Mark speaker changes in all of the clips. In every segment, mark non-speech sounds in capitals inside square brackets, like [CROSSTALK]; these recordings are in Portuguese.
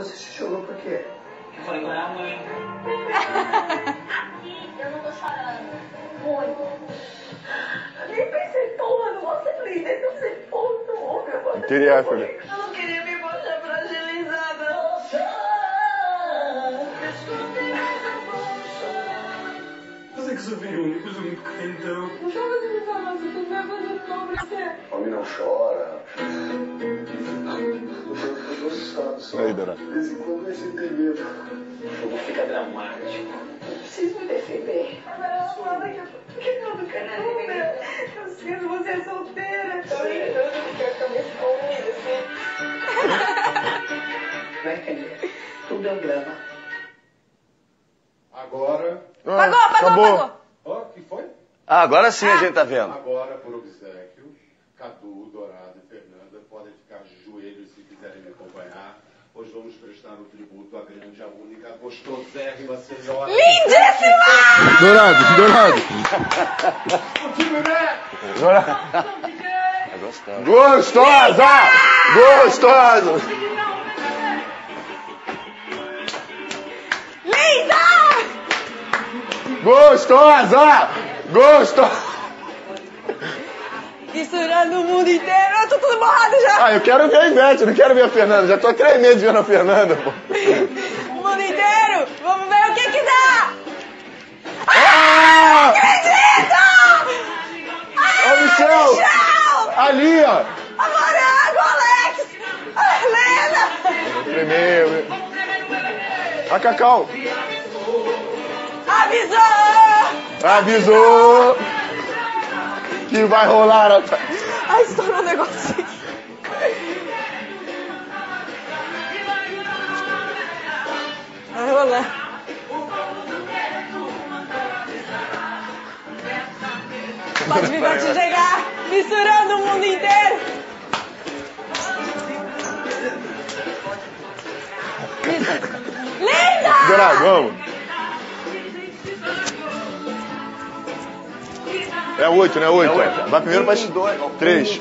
Speaker 1: você se jogou por quê?
Speaker 2: Eu falei com a minha mãe.
Speaker 3: Aqui eu não tô chorando. Muito.
Speaker 4: Eu nem pensei, porra, não vou ser líder, não sei, porra, eu vou
Speaker 5: Queria, filho.
Speaker 4: Eu não queria me mostrar fragilizada.
Speaker 1: Você que filho único, sou muito carentão.
Speaker 4: Não chama de me falar, você não vai fazer mal pra você.
Speaker 6: Homem não chora. Eu tô assustado só.
Speaker 5: Aí, Dora.
Speaker 6: De vez em quando vai sem ter medo.
Speaker 2: O jogo fica dramático.
Speaker 4: Eu preciso me defender. Agora ela fala que eu que eu não quero número. Eu preciso, você é solteira. Eu não quero ficar me escondida, assim.
Speaker 1: Vai entender. Tudo é um drama.
Speaker 7: Agora.
Speaker 5: Ah,
Speaker 8: Apagou, apagou, apagou.
Speaker 7: Ó, que foi?
Speaker 9: Ah, agora sim a gente tá vendo.
Speaker 7: Agora, por obsequio, Cadu, Dourado e Fernanda podem ficar de joelhos se quiserem me acompanhar, pois vamos prestar um tributo à grande, à única, gostosérrima senhora.
Speaker 8: Lindíssima!
Speaker 5: Dourado, Dourado. Dourado.
Speaker 9: É gostoso.
Speaker 5: Gostosa! Gostosa! Gostosa! Gostosa!
Speaker 8: Misturando o mundo inteiro. Eu tô tudo borrado já.
Speaker 5: Ah, eu quero ver a Ivete, não quero ver a Fernanda. Já tô há três meses vendo a Fernanda, pô. [LAUGHS]
Speaker 8: O mundo inteiro. Vamos ver o que que dá.
Speaker 5: Ah!
Speaker 8: Acredito!
Speaker 5: Ô, Michel!
Speaker 8: Michel!
Speaker 5: Ali, ó!
Speaker 8: A Morango, Alex! A Helena!
Speaker 5: Primeiro. A Cacau.
Speaker 8: Avisou!
Speaker 5: Avisou que vai rolar a...
Speaker 8: Ai, estourou um negócio aqui. Vai rolar. Pode vir pra te chegar, misturando o mundo inteiro. Linda!
Speaker 5: Dourado, É oito, né? Oito. Vai primeiro pra...
Speaker 9: dois,
Speaker 5: Três,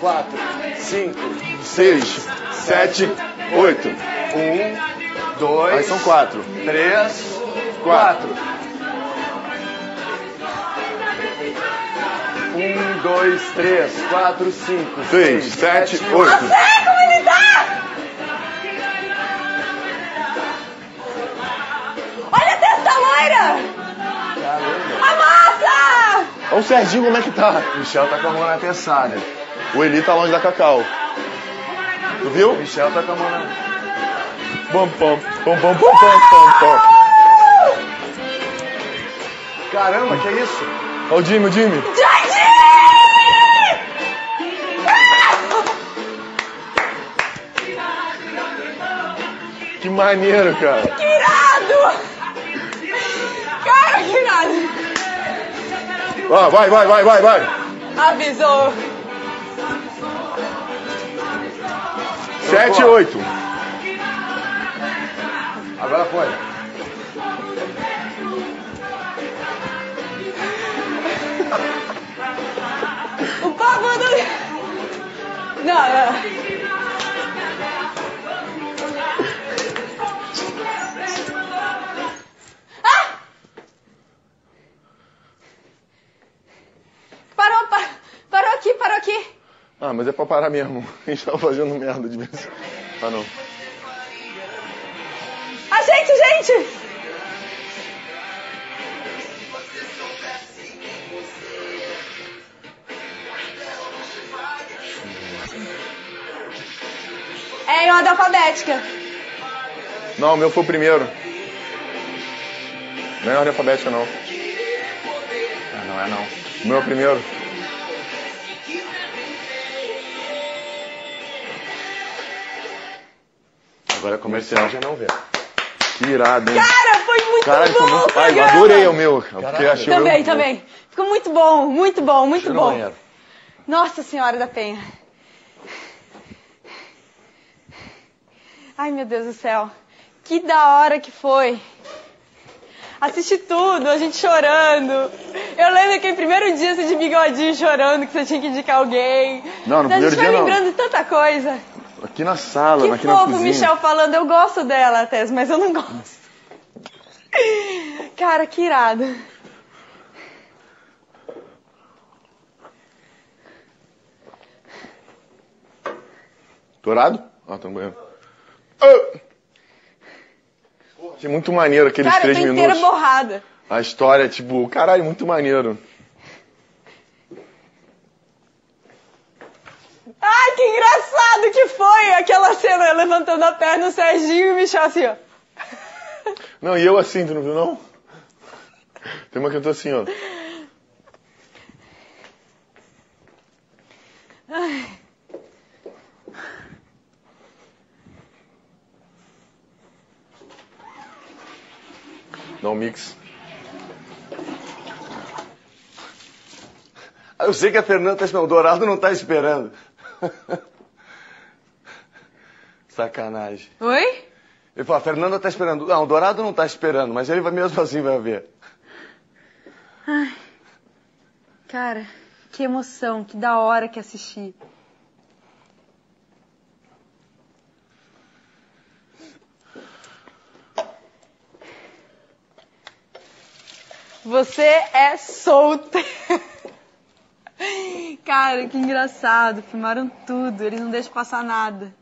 Speaker 9: quatro, cinco,
Speaker 5: seis, sete, oito.
Speaker 9: um, dois,
Speaker 5: Aí são quatro.
Speaker 9: três,
Speaker 5: Quatro.
Speaker 9: quatro. Um, dois, três, quatro, cinco,
Speaker 5: Seis,
Speaker 9: seis,
Speaker 5: sete,
Speaker 9: sete,
Speaker 5: oito. Serginho como é que tá.
Speaker 9: Michel tá com a mão na teçada.
Speaker 5: O Eli tá longe da Cacau. Tu viu?
Speaker 9: Michel tá com a mão na...
Speaker 5: Pom, pom, pom, pom, pom, pom, pom.
Speaker 9: Caramba, que é isso?
Speaker 5: Olha o Jimmy, o Jimmy.
Speaker 8: Jardim!
Speaker 5: Que maneiro, cara.
Speaker 8: Que irado!
Speaker 5: Ó, vai, vai, vai, vai, vai.
Speaker 8: Avisou!
Speaker 5: Sete, oito.
Speaker 9: Agora foi.
Speaker 8: O papo do. Não, não. Ah,
Speaker 5: mas é pra parar mesmo. [LAUGHS] A gente tava fazendo merda de vez. Ah, não.
Speaker 8: A gente, gente! É em ordem alfabética.
Speaker 5: Não, o meu foi o primeiro. Não é ordem alfabética, não.
Speaker 9: Ah, não é não.
Speaker 5: O meu é o primeiro.
Speaker 9: Agora comercial já não vê.
Speaker 5: Que irado, hein?
Speaker 8: Cara, foi muito
Speaker 5: Caralho,
Speaker 8: bom
Speaker 5: foi muito...
Speaker 8: o
Speaker 5: Ai, eu adorei o meu. Porque achei
Speaker 8: Também,
Speaker 5: eu...
Speaker 8: também. Ficou muito bom, muito bom, muito
Speaker 9: no
Speaker 8: bom.
Speaker 9: banheiro.
Speaker 8: Nossa Senhora da Penha. Ai, meu Deus do céu. Que da hora que foi. Assisti tudo, a gente chorando. Eu lembro aquele primeiro dia você de bigodinho chorando, que você tinha que indicar alguém.
Speaker 5: Não, no
Speaker 8: a gente
Speaker 5: primeiro
Speaker 8: vai
Speaker 5: dia não.
Speaker 8: lembrando de tanta coisa.
Speaker 5: Aqui na sala,
Speaker 8: Que
Speaker 5: aqui na
Speaker 8: fofo,
Speaker 5: cozinha.
Speaker 8: Michel falando, eu gosto dela, Tess, mas eu não gosto. Cara, que irado.
Speaker 5: Dourado? Ah, tá no banheiro. Ah! Achei muito maneiro aqueles
Speaker 8: Cara,
Speaker 5: três
Speaker 8: tá inteira
Speaker 5: minutos.
Speaker 8: borrada.
Speaker 5: A história, tipo, caralho, muito maneiro.
Speaker 8: Ai, que engraçado que foi aquela cena levantando a perna, o Serginho e o Michel assim, ó.
Speaker 5: Não, e eu assim, tu não viu não? Tem uma que eu tô assim, ó. Dá um mix.
Speaker 9: Eu sei que a Fernanda tá Dourado não tá esperando. [LAUGHS] Sacanagem.
Speaker 8: Oi?
Speaker 9: Ele falou, a Fernanda tá esperando. Não, o Dourado não tá esperando, mas ele vai mesmo assim vai ver.
Speaker 8: Cara, que emoção, que da hora que assisti. Você é solteiro. [LAUGHS] Cara, que engraçado. Filmaram tudo, eles não deixam passar nada.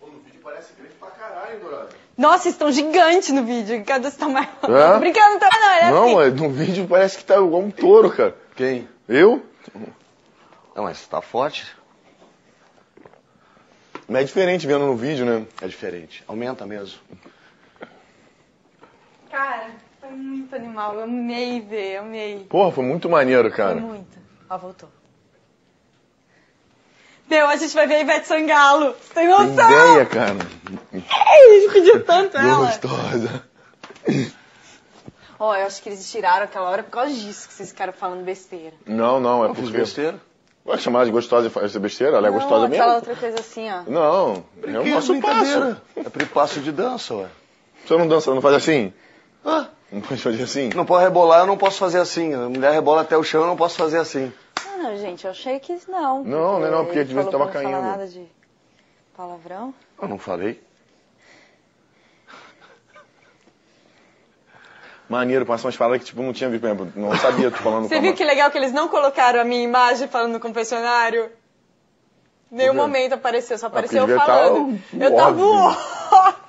Speaker 5: Pô, no vídeo parece grande pra caralho, Dourado.
Speaker 8: Nossa, estão gigantes no vídeo. Cada vez tá maior.
Speaker 5: É?
Speaker 8: Tô brincando, tá? Não, é
Speaker 5: Não,
Speaker 8: assim.
Speaker 5: no vídeo parece que tá igual um touro, cara.
Speaker 9: Quem?
Speaker 5: Eu?
Speaker 9: Não, mas tá forte.
Speaker 5: Mas é diferente vendo no vídeo, né?
Speaker 9: É diferente. Aumenta mesmo.
Speaker 8: Cara, foi muito animal. Eu amei ver, amei.
Speaker 5: Porra, foi muito maneiro,
Speaker 8: Foi
Speaker 5: cara.
Speaker 8: muito. Ó, voltou. Meu, a gente vai ver a Ivete Sangalo. Você tem
Speaker 5: Tem
Speaker 8: noção?
Speaker 5: ideia, cara.
Speaker 8: A gente pediu tanto ela.
Speaker 5: Gostosa.
Speaker 8: Ó, eu acho que eles tiraram aquela hora por causa disso que vocês ficaram falando besteira.
Speaker 5: Não, não, é
Speaker 9: Eu
Speaker 5: porque...
Speaker 9: besteira.
Speaker 5: Vai chamar de gostosa e fazer besteira? Ela é
Speaker 8: Não,
Speaker 5: gostosa mesmo?
Speaker 8: outra coisa assim, ó.
Speaker 5: Não, é o nosso
Speaker 9: brincadeira.
Speaker 5: passo.
Speaker 9: É passo de dança, ué.
Speaker 5: Você não dança, não faz assim?
Speaker 9: Ah,
Speaker 5: Não pode fazer assim?
Speaker 9: não pode rebolar, eu não posso fazer assim. A mulher rebola até o chão, eu não posso fazer assim.
Speaker 8: Ah, não, gente, eu achei que não.
Speaker 5: Não, não é não, porque de vez tava
Speaker 8: pra não falar
Speaker 5: caindo.
Speaker 8: nada de palavrão.
Speaker 9: Eu não falei.
Speaker 5: Maneiro, passa umas paradas que tipo, não tinha visto, não sabia tu falando [LAUGHS]
Speaker 8: Você viu que legal que eles não colocaram a minha imagem falando no confessionário? Nenhum momento apareceu, só apareceu eu
Speaker 5: devia
Speaker 8: falando.
Speaker 5: tá
Speaker 8: eu tava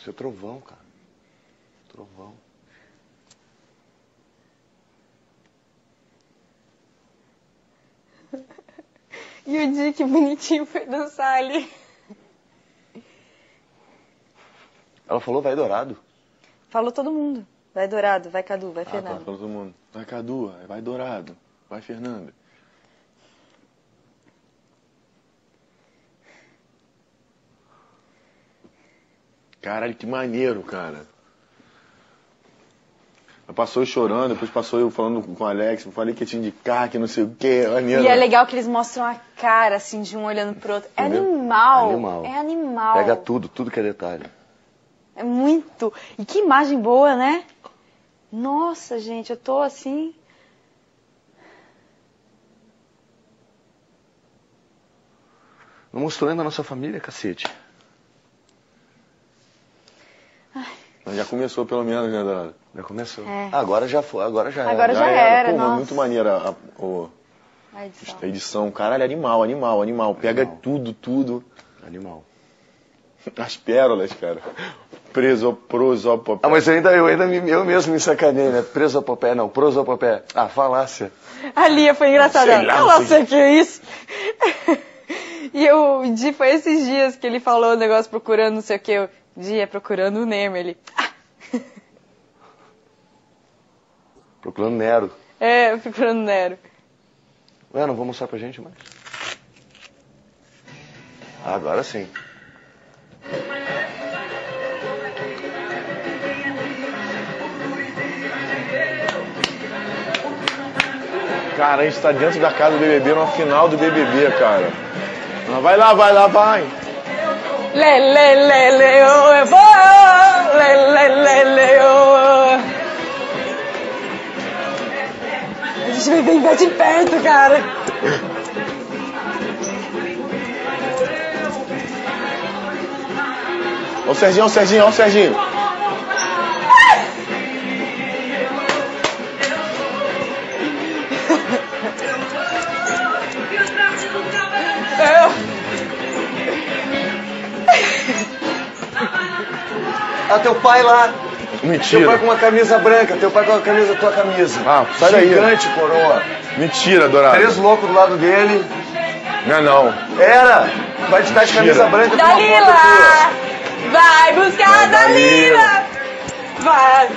Speaker 8: ó.
Speaker 9: Isso é trovão, cara. Trovão.
Speaker 8: E o Dick bonitinho foi dançar ali.
Speaker 9: Ela falou, vai dourado.
Speaker 8: Falou todo mundo. Vai Dourado, vai Cadu, vai
Speaker 5: Ah, tá,
Speaker 8: Fernando.
Speaker 5: falou todo mundo. Vai Cadu, vai Dourado, vai Fernanda. Caralho, que maneiro, cara. Passou eu chorando, depois passou eu falando com o Alex, eu falei que ia te indicar, que não sei o que, maneiro.
Speaker 8: E é legal que eles mostram a cara, assim, de um olhando pro outro. É animal.
Speaker 9: Animal.
Speaker 8: É animal.
Speaker 9: Pega tudo, tudo que é detalhe.
Speaker 8: É muito. E que imagem boa, né? Nossa, gente, eu tô assim.
Speaker 9: Não mostrou ainda a nossa família, cacete.
Speaker 5: Já começou pelo menos, né, Dourado?
Speaker 9: Já começou.
Speaker 8: É.
Speaker 9: Agora já foi, agora já
Speaker 8: Agora
Speaker 9: era.
Speaker 8: já era,
Speaker 5: Pô, mas
Speaker 8: nossa.
Speaker 5: muito maneira a, o-
Speaker 8: A edição.
Speaker 5: a edição. Caralho, animal, animal, animal. Pega
Speaker 9: Animal.
Speaker 5: tudo, tudo.
Speaker 9: Animal.
Speaker 5: As pérolas, cara. Preso, proso,
Speaker 9: Ah, mas eu ainda, eu ainda me- eu mesmo me sacanei, né? Presopopé, não, prosopopé. Ah, falácia.
Speaker 8: A Lia foi engraçada.
Speaker 5: Sei lá, sei
Speaker 8: o que é isso. [LAUGHS] e o Di foi esses dias que ele falou o negócio procurando não sei o que. O Di é procurando o Nemo. Ele. "Ah."
Speaker 9: Procurando Nero.
Speaker 8: É, procurando Nero.
Speaker 9: Ué, não vou mostrar pra gente mais. Ah, agora sim.
Speaker 5: Cara, a gente tá dentro da casa do BBB, numa final do BBB, cara. Vai lá, vai lá, vai.
Speaker 8: Lê, lê, lê, lê, oh, eu vou. Lê, lê, lê, lê, oh. A gente vai bem de perto, cara.
Speaker 5: O Serginho, o Serginho, o Serginho.
Speaker 8: Eu.
Speaker 9: Ah, teu pai lá. Teu pai
Speaker 5: Mentira.
Speaker 9: com uma camisa branca, teu pai com a camisa, tua camisa.
Speaker 5: Ah, sai daí.
Speaker 9: Gigante, coroa.
Speaker 5: Mentira, Dourado.
Speaker 9: Três loucos do lado dele.
Speaker 5: Não é não.
Speaker 9: Era! Vai estar de camisa
Speaker 5: Mentira.
Speaker 9: branca com uma foto
Speaker 8: Dalila!
Speaker 9: tua.
Speaker 8: Vai buscar a
Speaker 5: Dalila.
Speaker 8: Dalila! Vai!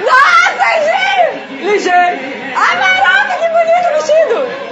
Speaker 8: Nossa, Serginho! Ligeiro! Ai, caraca, que bonito o vestido!